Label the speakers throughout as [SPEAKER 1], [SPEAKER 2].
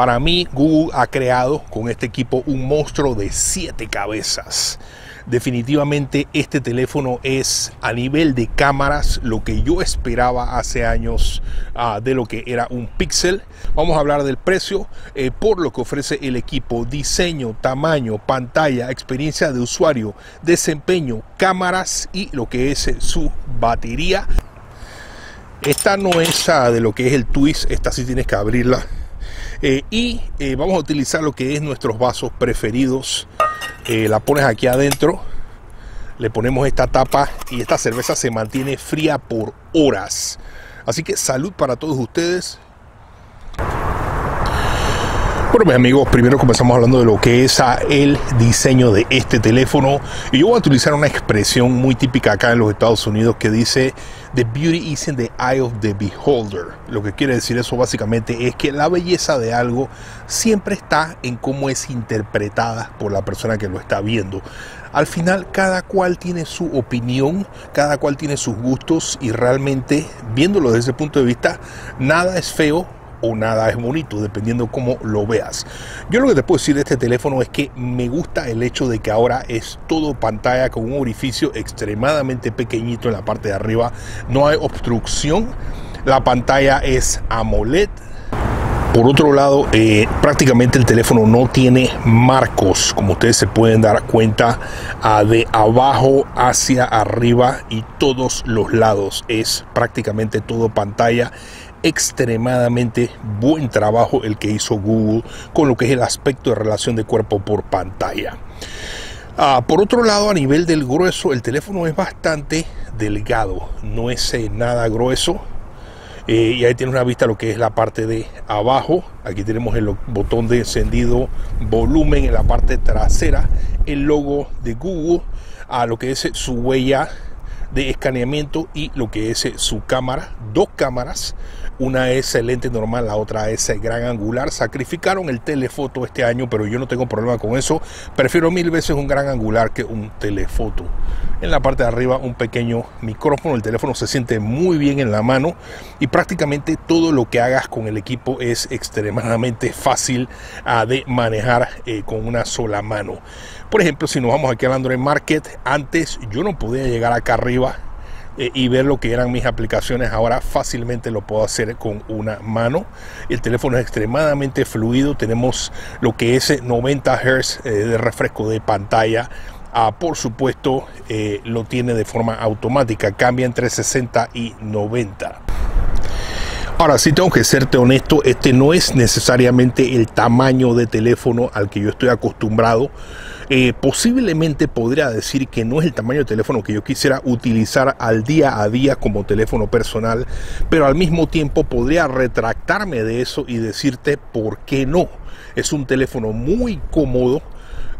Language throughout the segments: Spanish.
[SPEAKER 1] Para mí, Google ha creado con este equipo un monstruo de siete cabezas. Definitivamente este teléfono es a nivel de cámaras lo que yo esperaba hace años uh, de lo que era un Pixel. Vamos a hablar del precio eh, por lo que ofrece el equipo, diseño, tamaño, pantalla, experiencia de usuario, desempeño, cámaras y lo que es su batería. Esta no es uh, de lo que es el twist, esta sí tienes que abrirla. Eh, y eh, vamos a utilizar lo que es nuestros vasos preferidos eh, la pones aquí adentro, le ponemos esta tapa y esta cerveza se mantiene fría por horas. Así que salud para todos ustedes. Bueno, mis amigos, primero comenzamos hablando de lo que es el diseño de este teléfono. Y yo voy a utilizar una expresión muy típica acá en los Estados Unidos que dice The beauty is in the eye of the beholder. Lo que quiere decir eso básicamente es que la belleza de algo siempre está en cómo es interpretada por la persona que lo está viendo. Al final cada cual tiene su opinión, cada cual tiene sus gustos y realmente viéndolo desde ese punto de vista, nada es feo o nada es bonito, dependiendo cómo lo veas. Yo lo que te puedo decir de este teléfono es que me gusta el hecho de que ahora es todo pantalla con un orificio extremadamente pequeñito en la parte de arriba. No hay obstrucción. La pantalla es AMOLED. Por otro lado, eh, prácticamente el teléfono no tiene marcos, como ustedes se pueden dar cuenta, ah, de abajo hacia arriba y todos los lados. Es prácticamente todo pantalla extremadamente buen trabajo el que hizo Google con lo que es el aspecto de relación de cuerpo por pantalla. Ah, por otro lado, a nivel del grueso, el teléfono es bastante delgado, no es eh, nada grueso. Eh, y ahí tiene una vista lo que es la parte de abajo. Aquí tenemos el botón de encendido, volumen en la parte trasera, el logo de Google, a lo que es su huella de escaneamiento y lo que es su cámara, dos cámaras una es el lente normal, la otra es el gran angular. Sacrificaron el telefoto este año, pero yo no tengo problema con eso. Prefiero mil veces un gran angular que un telefoto. En la parte de arriba un pequeño micrófono. El teléfono se siente muy bien en la mano y prácticamente todo lo que hagas con el equipo es extremadamente fácil uh, de manejar eh, con una sola mano. Por ejemplo, si nos vamos aquí al Android Market, antes yo no podía llegar acá arriba eh, y ver lo que eran mis aplicaciones. Ahora fácilmente lo puedo hacer con una mano. El teléfono es extremadamente fluido. Tenemos lo que es 90 Hz eh, de refresco de pantalla. Ah, por supuesto, eh, lo tiene de forma automática. Cambia entre 60 y 90. Ahora sí tengo que serte honesto, este no es necesariamente el tamaño de teléfono al que yo estoy acostumbrado. Eh, posiblemente podría decir que no es el tamaño de teléfono que yo quisiera utilizar al día a día como teléfono personal, pero al mismo tiempo podría retractarme de eso y decirte por qué no. Es un teléfono muy cómodo,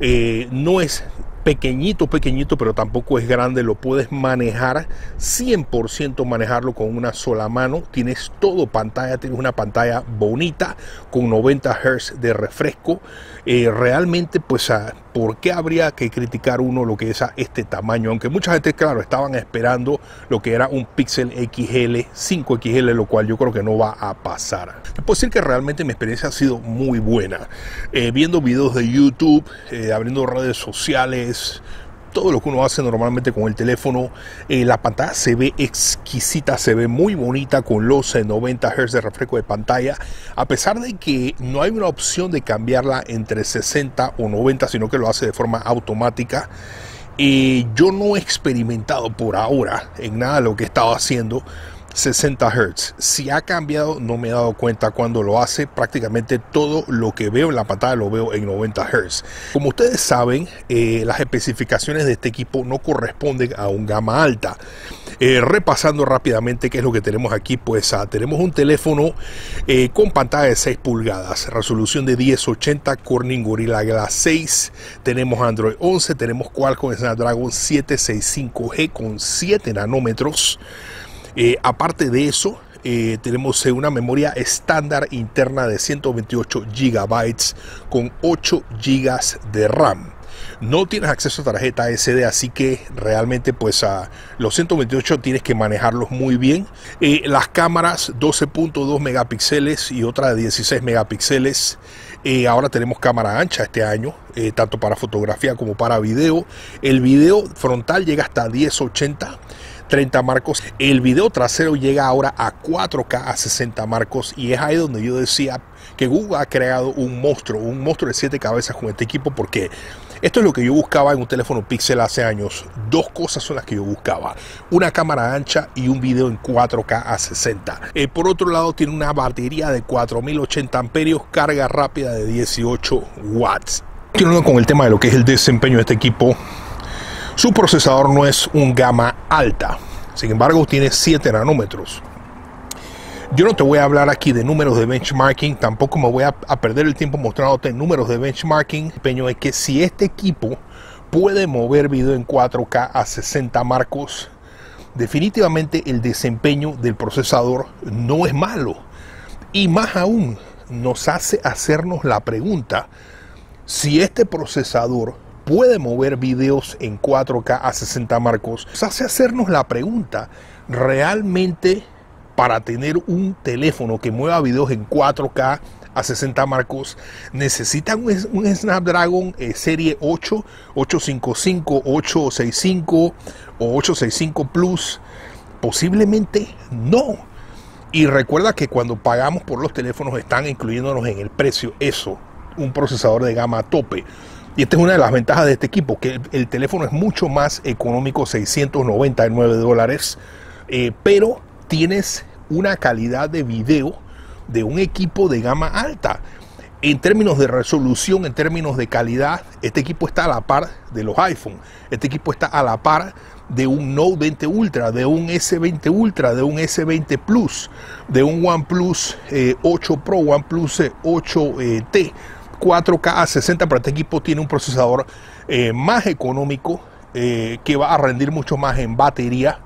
[SPEAKER 1] eh, no es pequeñito, pequeñito, pero tampoco es grande, lo puedes manejar 100% manejarlo con una sola mano. Tienes todo pantalla, tienes una pantalla bonita con 90 Hz de refresco. Eh, realmente, pues, ¿por qué habría que criticar uno lo que es a este tamaño? Aunque mucha gente, claro, estaban esperando lo que era un Pixel XL, 5XL, lo cual yo creo que no va a pasar. Puedo decir que realmente mi experiencia ha sido muy buena. Eh, viendo videos de YouTube, eh, abriendo redes sociales, todo lo que uno hace normalmente con el teléfono. Eh, la pantalla se ve exquisita, se ve muy bonita con los 90 Hz de refresco de pantalla. A pesar de que no hay una opción de cambiarla entre 60 o 90, sino que lo hace de forma automática. y yo no he experimentado por ahora en nada lo que he estado haciendo 60 Hz. Si ha cambiado, no me he dado cuenta cuando lo hace. Prácticamente todo lo que veo en la pantalla lo veo en 90 Hz. Como ustedes saben, eh, las especificaciones de este equipo no corresponden a un gama alta. Eh, repasando rápidamente qué es lo que tenemos aquí, pues ah, tenemos un teléfono eh, con pantalla de 6 pulgadas, resolución de 1080, Corning Gorilla Glass 6, tenemos Android 11, tenemos Qualcomm Snapdragon 765G con 7 nanómetros. Eh, aparte de eso, eh, tenemos eh, una memoria estándar interna de 128 GB con 8 GB de RAM. No tienes acceso a tarjeta SD, así que realmente pues a los 128 tienes que manejarlos muy bien. Las cámaras 12.2 megapíxeles y otra de 16 megapíxeles. Ahora tenemos cámara ancha este año, tanto para fotografía como para video. El video frontal llega hasta 1080 30 marcos. El video trasero llega ahora a 4K a 60 marcos y es ahí donde yo decía que Google ha creado un monstruo, un monstruo de 7 cabezas con este equipo porque esto es lo que yo buscaba en un teléfono Pixel hace años. Dos cosas son las que yo buscaba. Una cámara ancha y un video en 4K a 60. Eh, por otro lado tiene una batería de 4080 amperios, carga rápida de 18 watts. Continuando con el tema de lo que es el desempeño de este equipo, su procesador no es un gama alta, sin embargo tiene 7 nanómetros. Yo no te voy a hablar aquí de números de benchmarking, tampoco me voy a, perder el tiempo mostrándote números de benchmarking. Peño es que si este equipo puede mover video en 4K a 60 marcos, definitivamente el desempeño del procesador no es malo. Y más aún, nos hace hacernos la pregunta si este procesador puede mover videos en 4K a 60 marcos, nos hace hacernos la pregunta, ¿realmente para tener un teléfono que mueva videos en 4K a 60 marcos, necesitan un, Snapdragon eh, serie 8, 855, 865 o 865 Plus? Posiblemente no. Y recuerda que cuando pagamos por los teléfonos están incluyéndonos en el precio eso, un procesador de gama tope. Y esta es una de las ventajas de este equipo, que el, teléfono es mucho más económico, 699 dólares, eh, pero tienes una calidad de video de un equipo de gama alta. En términos de resolución, en términos de calidad, este equipo está a la par de los iPhone. Este equipo está a la par de un Note 20 Ultra, de un S20 Ultra, de un S20 Plus, de un OnePlus 8 eh, Pro, OnePlus 8T eh, 4K a 60, pero este equipo tiene un procesador eh, más económico eh, que va a rendir mucho más en batería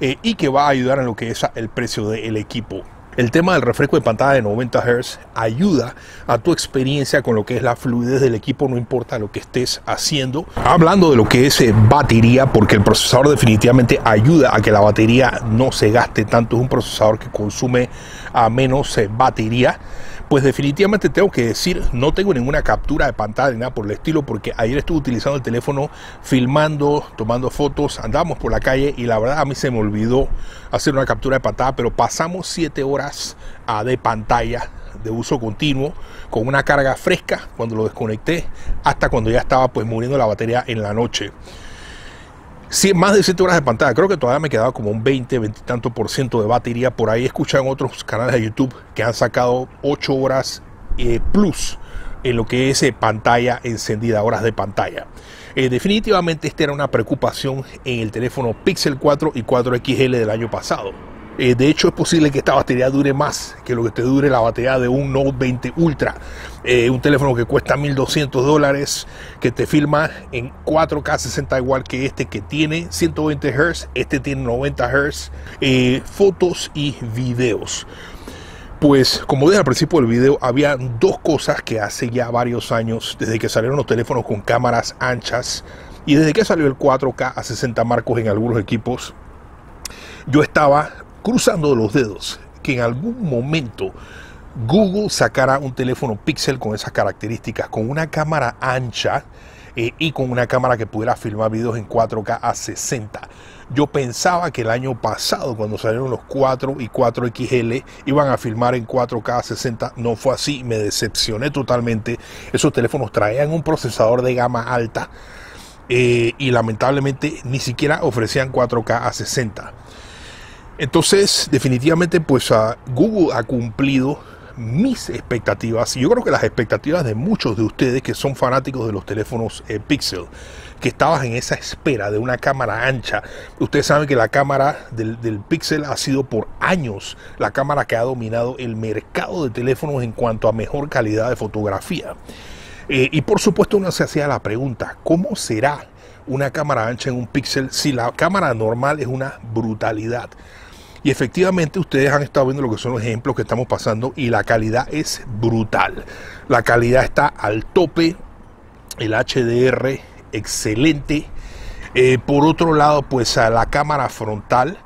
[SPEAKER 1] eh, y que va a ayudar en lo que es el precio del equipo. El tema del refresco de pantalla de 90 Hz ayuda a tu experiencia con lo que es la fluidez del equipo, no importa lo que estés haciendo. Hablando de lo que es batería, porque el procesador definitivamente ayuda a que la batería no se gaste tanto. Es un procesador que consume a menos batería pues definitivamente tengo que decir, no tengo ninguna captura de pantalla ni nada por el estilo, porque ayer estuve utilizando el teléfono filmando, tomando fotos, andábamos por la calle y la verdad a mí se me olvidó hacer una captura de pantalla, pero pasamos 7 horas de pantalla de uso continuo con una carga fresca cuando lo desconecté hasta cuando ya estaba pues muriendo la batería en la noche más de 7 horas de pantalla. Creo que todavía me quedaba como un 20, 20 y tanto por ciento de batería. Por ahí escuchan otros canales de YouTube que han sacado 8 horas eh, plus en lo que es eh, pantalla encendida, horas de pantalla. Eh, definitivamente esta era una preocupación en el teléfono Pixel 4 y 4XL del año pasado. Eh, de hecho, es posible que esta batería dure más que lo que te dure la batería de un Note 20 Ultra. Eh, un teléfono que cuesta 1200 dólares, que te filma en 4K 60 igual que este que tiene 120 Hz, este tiene 90 Hz, eh, fotos y videos. Pues como dije al principio del video, había dos cosas que hace ya varios años, desde que salieron los teléfonos con cámaras anchas y desde que salió el 4K a 60 marcos en algunos equipos, yo estaba cruzando los dedos que en algún momento Google sacara un teléfono Pixel con esas características, con una cámara ancha eh, y con una cámara que pudiera filmar videos en 4K a 60. Yo pensaba que el año pasado, cuando salieron los 4 y 4XL, iban a filmar en 4K a 60. No fue así, me decepcioné totalmente. Esos teléfonos traían un procesador de gama alta eh, y lamentablemente ni siquiera ofrecían 4K a 60. Entonces, definitivamente, pues Google ha cumplido mis expectativas y yo creo que las expectativas de muchos de ustedes que son fanáticos de los teléfonos eh, Pixel, que estaban en esa espera de una cámara ancha. Ustedes saben que la cámara del, Pixel ha sido por años la cámara que ha dominado el mercado de teléfonos en cuanto a mejor calidad de fotografía. Eh, y por supuesto uno se hacía la pregunta, ¿cómo será una cámara ancha en un Pixel si la cámara normal es una brutalidad? Y efectivamente ustedes han estado viendo lo que son los ejemplos que estamos pasando y la calidad es brutal. La calidad está al tope. El HDR excelente. Eh, por otro lado, pues a la cámara frontal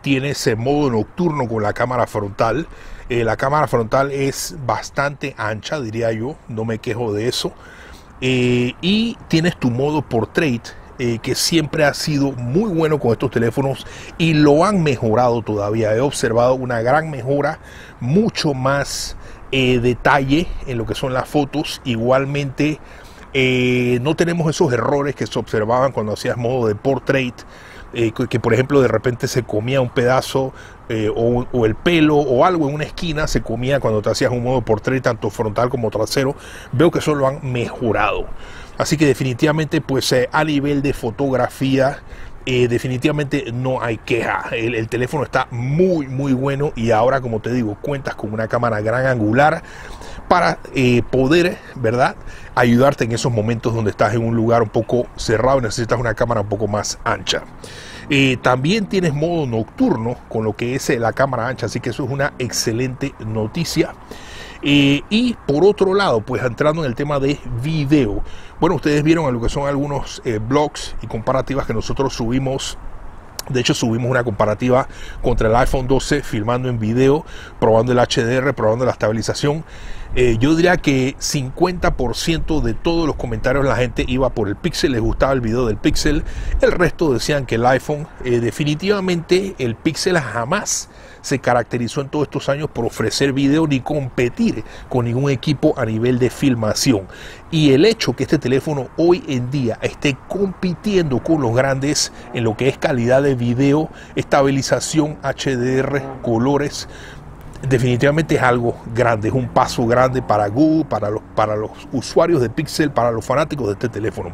[SPEAKER 1] tiene ese modo nocturno con la cámara frontal. Eh, la cámara frontal es bastante ancha, diría yo, no me quejo de eso. Eh, y tienes tu modo portrait, que siempre ha sido muy bueno con estos teléfonos y lo han mejorado todavía. He observado una gran mejora, mucho más detalle en lo que son las fotos. Igualmente eh, no tenemos esos errores que se observaban cuando hacías modo de portrait, eh, que, por ejemplo de repente se comía un pedazo eh, o, el pelo o algo en una esquina se comía cuando te hacías un modo portrait tanto frontal como trasero. Veo que eso lo han mejorado. Así que definitivamente pues a nivel de fotografía definitivamente no hay queja. El, el, teléfono está muy, muy bueno y ahora, como te digo, cuentas con una cámara gran angular para eh, poder, ¿verdad?, ayudarte en esos momentos donde estás en un lugar un poco cerrado y necesitas una cámara un poco más ancha. Eh, también tienes modo nocturno con lo que es eh, la cámara ancha, así que eso es una excelente noticia. Y por otro lado, pues entrando en el tema de video, bueno, ustedes vieron lo que son algunos blogs y comparativas que nosotros subimos de hecho, subimos una comparativa contra el iPhone 12 filmando en video, probando el HDR, probando la estabilización. Eh, yo diría que 50% de todos los comentarios la gente iba por el Pixel, les gustaba el video del Pixel. El resto decían que el iPhone, eh, definitivamente el Pixel jamás se caracterizó en todos estos años por ofrecer video ni competir con ningún equipo a nivel de filmación. Y el hecho que este teléfono hoy en día esté compitiendo con los grandes en lo que es calidad de video, estabilización, HDR, colores, definitivamente es algo grande, es un paso grande para Google, para los, para los usuarios de Pixel, para los fanáticos de este teléfono.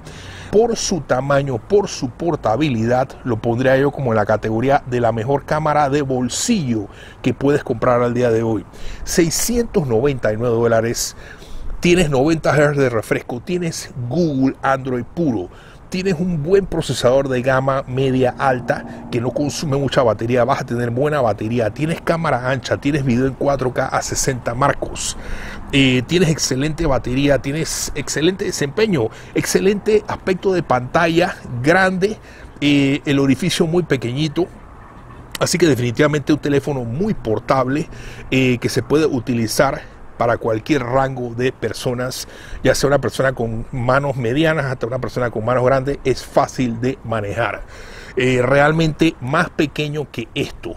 [SPEAKER 1] Por su tamaño, por su portabilidad, lo pondría yo como en la categoría de la mejor cámara de bolsillo que puedes comprar al día de hoy. 699 dólares, tienes 90 Hz de refresco, tienes Google Android puro tienes un buen procesador de gama media alta que no consume mucha batería, vas a tener buena batería, tienes cámara ancha, tienes video en 4K a 60 marcos, eh, tienes excelente batería, tienes excelente desempeño, excelente aspecto de pantalla, grande, eh, el orificio muy pequeñito, Así que definitivamente un teléfono muy portable eh, que se puede utilizar para cualquier rango de personas, ya sea una persona con manos medianas hasta una persona con manos grandes, es fácil de manejar. Eh, realmente más pequeño que esto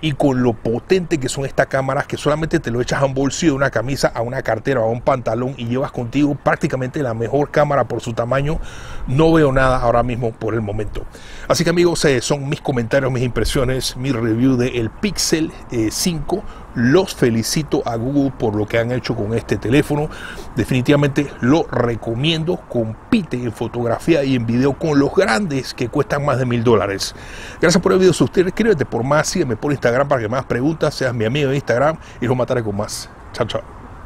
[SPEAKER 1] y con lo potente que son estas cámaras que solamente te lo echas a un bolsillo de una camisa, a una cartera a un pantalón y llevas contigo prácticamente la mejor cámara por su tamaño, no veo nada ahora mismo por el momento. Así que amigos, eh, son mis comentarios, mis impresiones, mi review del el Pixel 5. Los felicito a Google por lo que han hecho con este teléfono. Definitivamente lo recomiendo. Compite en fotografía y en video con los grandes que cuestan más de mil dólares. Gracias por el video. Suscríbete por más. Sígueme por Instagram para que más preguntas. Seas mi amigo en Instagram y lo mataré con más. Chao, chao.